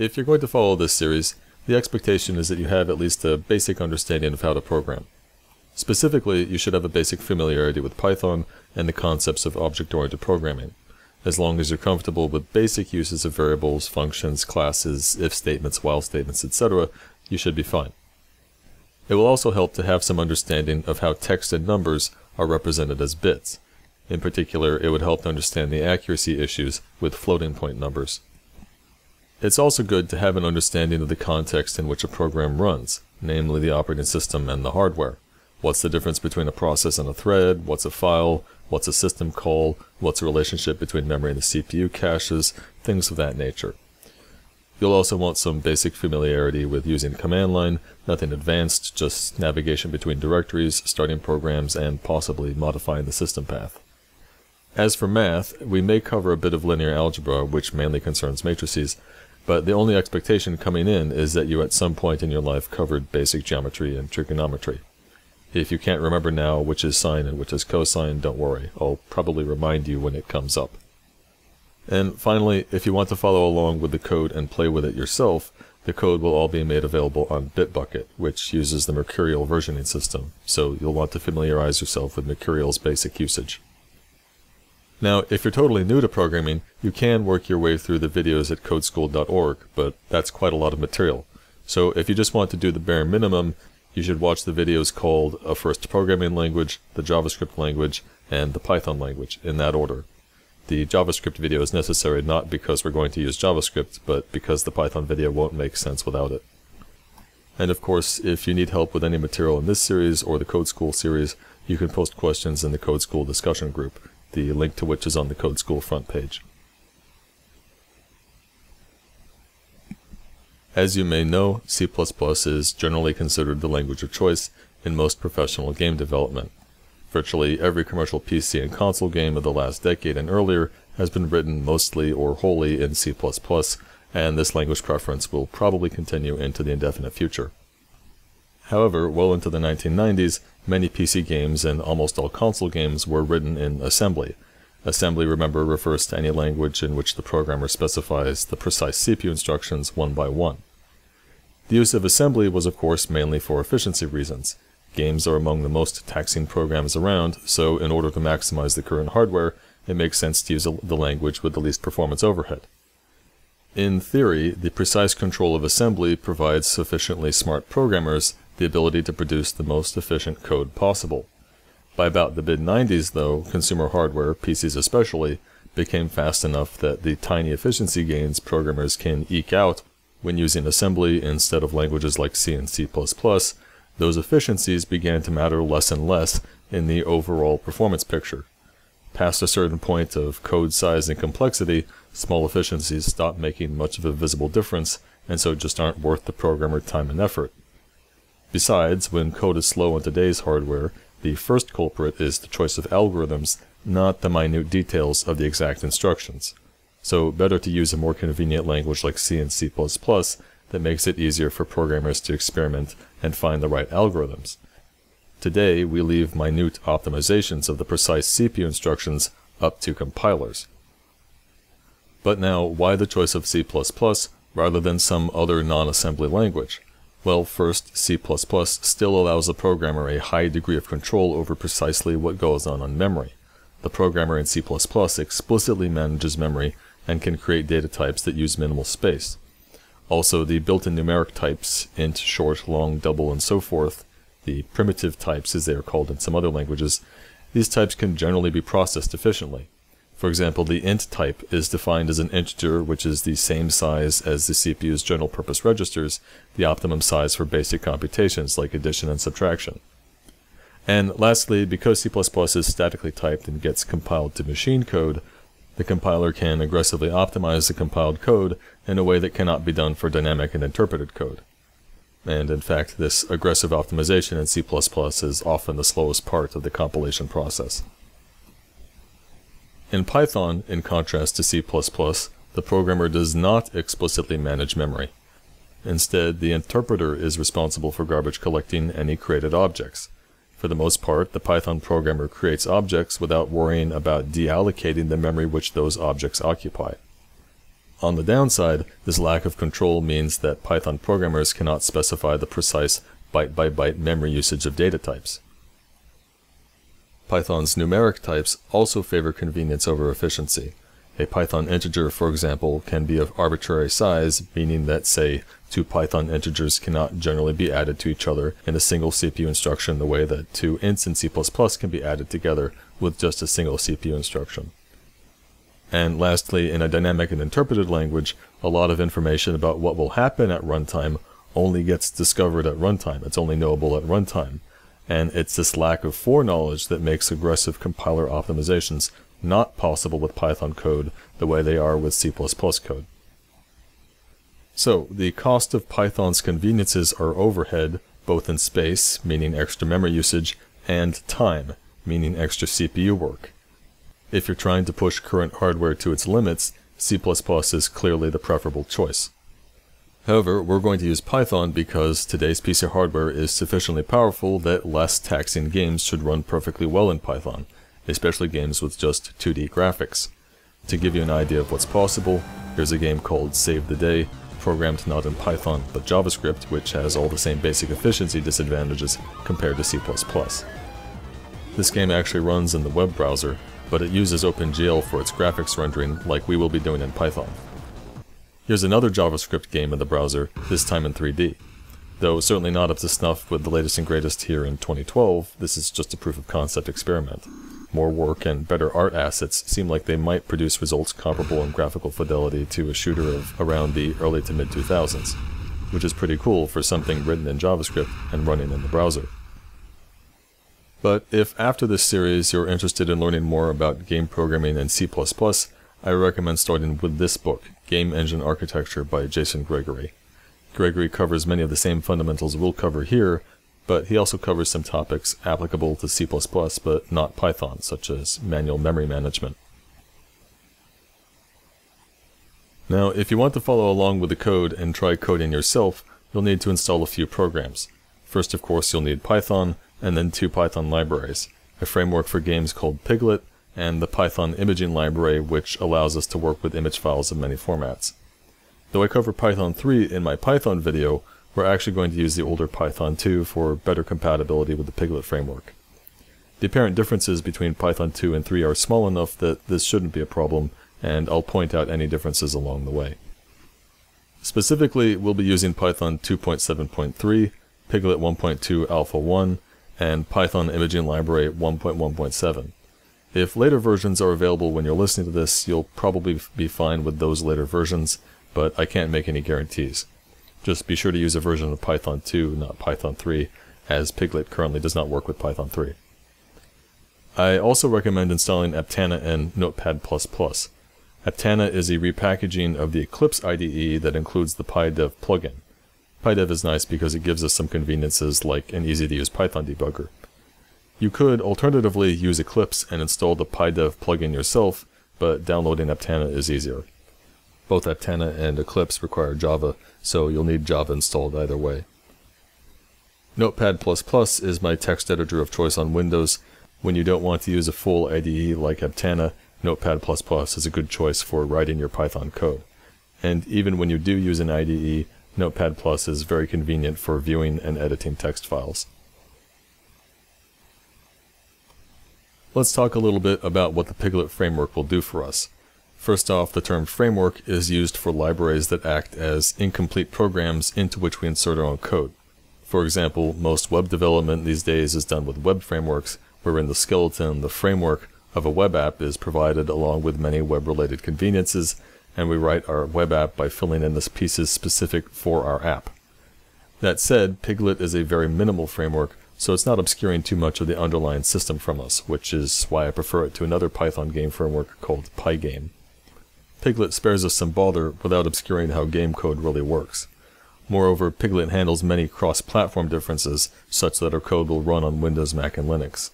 If you're going to follow this series, the expectation is that you have at least a basic understanding of how to program. Specifically, you should have a basic familiarity with Python and the concepts of object-oriented programming. As long as you're comfortable with basic uses of variables, functions, classes, if statements, while statements, etc., you should be fine. It will also help to have some understanding of how text and numbers are represented as bits. In particular, it would help to understand the accuracy issues with floating point numbers. It's also good to have an understanding of the context in which a program runs, namely the operating system and the hardware. What's the difference between a process and a thread? What's a file? What's a system call? What's the relationship between memory and the CPU caches? Things of that nature. You'll also want some basic familiarity with using the command line, nothing advanced, just navigation between directories, starting programs, and possibly modifying the system path. As for math, we may cover a bit of linear algebra, which mainly concerns matrices, but the only expectation coming in is that you at some point in your life covered basic geometry and trigonometry. If you can't remember now which is sine and which is cosine, don't worry, I'll probably remind you when it comes up. And finally, if you want to follow along with the code and play with it yourself, the code will all be made available on Bitbucket, which uses the Mercurial versioning system, so you'll want to familiarize yourself with Mercurial's basic usage. Now, if you're totally new to programming, you can work your way through the videos at codeschool.org, but that's quite a lot of material. So if you just want to do the bare minimum, you should watch the videos called A First Programming Language, the JavaScript Language, and the Python Language, in that order. The JavaScript video is necessary not because we're going to use JavaScript, but because the Python video won't make sense without it. And of course, if you need help with any material in this series or the Code School series, you can post questions in the Code School discussion group the link to which is on the Code School front page. As you may know, C++ is generally considered the language of choice in most professional game development. Virtually every commercial PC and console game of the last decade and earlier has been written mostly or wholly in C++, and this language preference will probably continue into the indefinite future. However, well into the 1990s, many PC games and almost all console games were written in assembly. Assembly, remember, refers to any language in which the programmer specifies the precise CPU instructions one by one. The use of assembly was of course mainly for efficiency reasons. Games are among the most taxing programs around, so in order to maximize the current hardware, it makes sense to use the language with the least performance overhead. In theory, the precise control of assembly provides sufficiently smart programmers the ability to produce the most efficient code possible. By about the mid 90s, though, consumer hardware, PCs especially, became fast enough that the tiny efficiency gains programmers can eke out when using assembly instead of languages like C and C++, those efficiencies began to matter less and less in the overall performance picture. Past a certain point of code size and complexity, small efficiencies stop making much of a visible difference, and so just aren't worth the programmer time and effort. Besides, when code is slow on today's hardware, the first culprit is the choice of algorithms, not the minute details of the exact instructions. So better to use a more convenient language like C and C++ that makes it easier for programmers to experiment and find the right algorithms. Today, we leave minute optimizations of the precise CPU instructions up to compilers. But now, why the choice of C++ rather than some other non-assembly language? Well, first, C++ still allows the programmer a high degree of control over precisely what goes on on memory. The programmer in C++ explicitly manages memory and can create data types that use minimal space. Also, the built-in numeric types, int, short, long, double, and so forth, the primitive types as they are called in some other languages, these types can generally be processed efficiently. For example, the int type is defined as an integer which is the same size as the CPU's general purpose registers, the optimum size for basic computations like addition and subtraction. And lastly, because C++ is statically typed and gets compiled to machine code, the compiler can aggressively optimize the compiled code in a way that cannot be done for dynamic and interpreted code. And in fact, this aggressive optimization in C++ is often the slowest part of the compilation process. In Python, in contrast to C++, the programmer does not explicitly manage memory. Instead, the interpreter is responsible for garbage collecting any created objects. For the most part, the Python programmer creates objects without worrying about deallocating the memory which those objects occupy. On the downside, this lack of control means that Python programmers cannot specify the precise byte by byte memory usage of data types. Python's numeric types also favor convenience over efficiency. A Python integer, for example, can be of arbitrary size, meaning that, say, two Python integers cannot generally be added to each other in a single CPU instruction the way that two ints in C++ can be added together with just a single CPU instruction. And lastly, in a dynamic and interpreted language, a lot of information about what will happen at runtime only gets discovered at runtime. It's only knowable at runtime. And it's this lack of foreknowledge that makes aggressive compiler optimizations not possible with Python code the way they are with C++ code. So, the cost of Python's conveniences are overhead, both in space, meaning extra memory usage, and time, meaning extra CPU work. If you're trying to push current hardware to its limits, C++ is clearly the preferable choice. However, we're going to use Python because today's piece of hardware is sufficiently powerful that less taxing games should run perfectly well in Python, especially games with just 2D graphics. To give you an idea of what's possible, here's a game called Save the Day, programmed not in Python but JavaScript, which has all the same basic efficiency disadvantages compared to C++. This game actually runs in the web browser, but it uses OpenGL for its graphics rendering like we will be doing in Python. Here's another JavaScript game in the browser, this time in 3D. Though certainly not up to snuff with the latest and greatest here in 2012, this is just a proof of concept experiment more work and better art assets seem like they might produce results comparable in graphical fidelity to a shooter of around the early to mid 2000s, which is pretty cool for something written in JavaScript and running in the browser. But if after this series you're interested in learning more about game programming in C++, I recommend starting with this book, Game Engine Architecture by Jason Gregory. Gregory covers many of the same fundamentals we'll cover here, but he also covers some topics applicable to C++ but not Python, such as manual memory management. Now, if you want to follow along with the code and try coding yourself, you'll need to install a few programs. First, of course, you'll need Python, and then two Python libraries, a framework for games called Pyglet, and the Python imaging library, which allows us to work with image files of many formats. Though I cover Python 3 in my Python video, we're actually going to use the older Python 2 for better compatibility with the Pyglet framework. The apparent differences between Python 2 and 3 are small enough that this shouldn't be a problem, and I'll point out any differences along the way. Specifically, we'll be using Python 2.7.3, Pyglet 1.2 Alpha 1, and Python Imaging Library 1.1.7. If later versions are available when you're listening to this, you'll probably be fine with those later versions, but I can't make any guarantees. Just be sure to use a version of Python 2, not Python 3, as Pyglet currently does not work with Python 3. I also recommend installing Aptana and Notepad++. Aptana is a repackaging of the Eclipse IDE that includes the PyDev plugin. PyDev is nice because it gives us some conveniences like an easy-to-use Python debugger. You could alternatively use Eclipse and install the PyDev plugin yourself, but downloading Aptana is easier. Both Aptana and Eclipse require Java, so you'll need Java installed either way. Notepad++ is my text editor of choice on Windows. When you don't want to use a full IDE like Aptana, Notepad++ is a good choice for writing your Python code. And even when you do use an IDE, Notepad++ is very convenient for viewing and editing text files. Let's talk a little bit about what the Pyglet framework will do for us. First off, the term framework is used for libraries that act as incomplete programs into which we insert our own code. For example, most web development these days is done with web frameworks, wherein the skeleton, the framework of a web app is provided along with many web-related conveniences, and we write our web app by filling in the pieces specific for our app. That said, Pyglet is a very minimal framework, so it's not obscuring too much of the underlying system from us, which is why I prefer it to another Python game framework called Pygame. Pyglet spares us some bother without obscuring how game code really works. Moreover, Pyglet handles many cross-platform differences, such that our code will run on Windows, Mac, and Linux.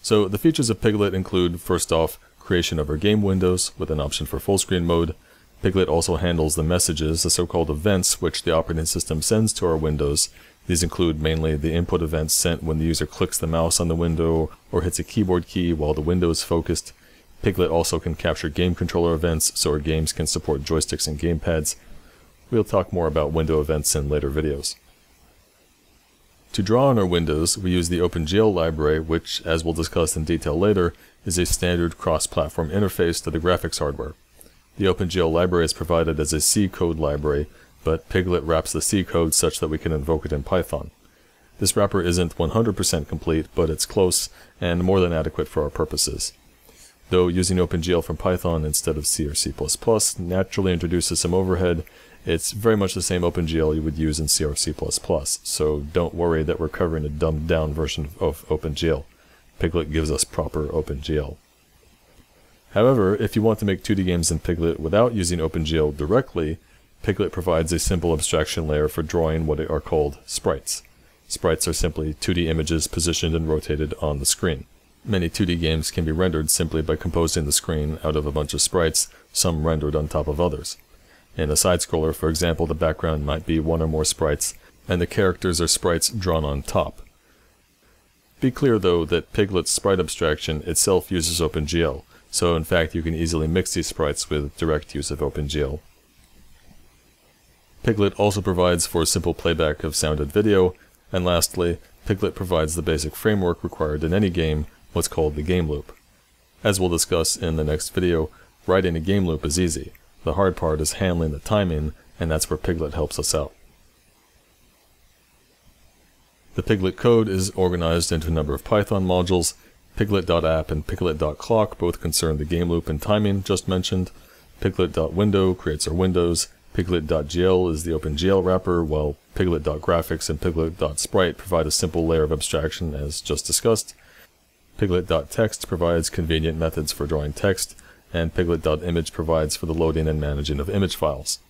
So the features of Pyglet include, first off, creation of our game windows with an option for full screen mode. Pyglet also handles the messages, the so-called events, which the operating system sends to our windows. These include mainly the input events sent when the user clicks the mouse on the window or hits a keyboard key while the window is focused, Pyglet also can capture game controller events so our games can support joysticks and gamepads. We'll talk more about window events in later videos. To draw on our windows, we use the OpenGL library, which, as we'll discuss in detail later, is a standard cross-platform interface to the graphics hardware. The OpenGL library is provided as a C code library, but Pyglet wraps the C code such that we can invoke it in Python. This wrapper isn't 100% complete, but it's close and more than adequate for our purposes. Though using OpenGL from Python instead of C or C++ naturally introduces some overhead, it's very much the same OpenGL you would use in C or C++, so don't worry that we're covering a dumbed down version of OpenGL. Pyglet gives us proper OpenGL. However, if you want to make 2D games in Pyglet without using OpenGL directly, Pyglet provides a simple abstraction layer for drawing what are called sprites. Sprites are simply 2D images positioned and rotated on the screen. Many 2D games can be rendered simply by composing the screen out of a bunch of sprites, some rendered on top of others. In a side-scroller, for example, the background might be one or more sprites, and the characters are sprites drawn on top. Be clear though that Pyglet's sprite abstraction itself uses OpenGL, so in fact you can easily mix these sprites with direct use of OpenGL. Pyglet also provides for simple playback of sound and video, and lastly, Pyglet provides the basic framework required in any game, what's called the game loop. As we'll discuss in the next video, writing a game loop is easy. The hard part is handling the timing, and that's where Pyglet helps us out. The Pyglet code is organized into a number of Python modules. Pyglet.app and Pyglet.clock both concern the game loop and timing just mentioned. Pyglet.window creates our windows. Pyglet.gl is the OpenGL wrapper, while Pyglet.graphics and Pyglet.sprite provide a simple layer of abstraction as just discussed. Pyglet.text provides convenient methods for drawing text, and Pyglet.image provides for the loading and managing of image files.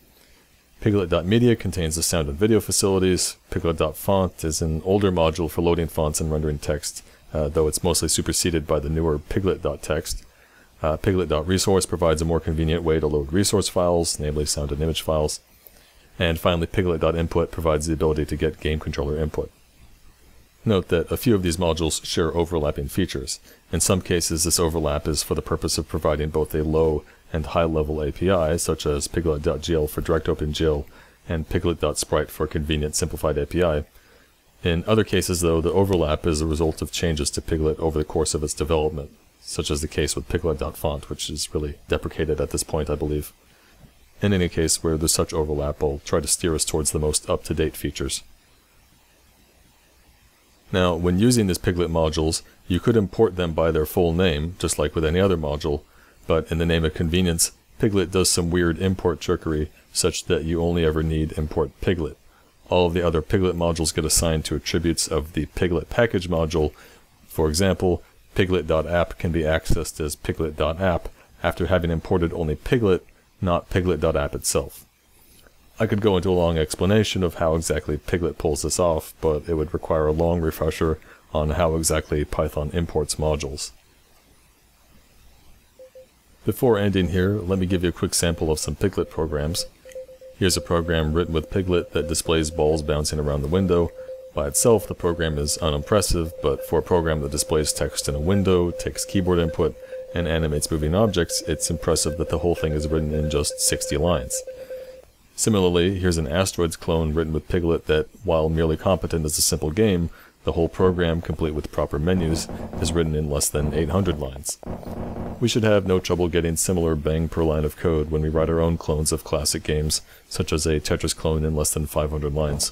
Pyglet.media contains the sound and video facilities. Pyglet.font is an older module for loading fonts and rendering text, uh, though it's mostly superseded by the newer Pyglet.text. Uh, Pyglet.resource provides a more convenient way to load resource files, namely sound and image files. And finally, Pyglet.input provides the ability to get game controller input. Note that a few of these modules share overlapping features. In some cases, this overlap is for the purpose of providing both a low and high-level API, such as Pyglet.gl for direct OpenGL and pyglet.sprite for convenient simplified API. In other cases, though, the overlap is a result of changes to Pyglet over the course of its development, such as the case with Pyglet.font, which is really deprecated at this point, I believe. In any case, where there's such overlap, I'll try to steer us towards the most up-to-date features. Now, when using these Pyglet modules, you could import them by their full name, just like with any other module, but in the name of convenience, Pyglet does some weird import trickery such that you only ever need import Pyglet. All of the other Pyglet modules get assigned to attributes of the Pyglet package module. For example, pyglet.app can be accessed as pyglet.app after having imported only pyglet, not pyglet.app itself. I could go into a long explanation of how exactly Pyglet pulls this off, but it would require a long refresher on how exactly Python imports modules. Before ending here, let me give you a quick sample of some Pyglet programs. Here's a program written with Pyglet that displays balls bouncing around the window. By itself, the program is unimpressive, but for a program that displays text in a window, takes keyboard input, and animates moving objects, it's impressive that the whole thing is written in just 60 lines. Similarly, here's an Asteroids clone written with Pyglet that, while merely competent as a simple game, the whole program, complete with proper menus, is written in less than 800 lines. We should have no trouble getting similar bang per line of code when we write our own clones of classic games, such as a Tetris clone in less than 500 lines.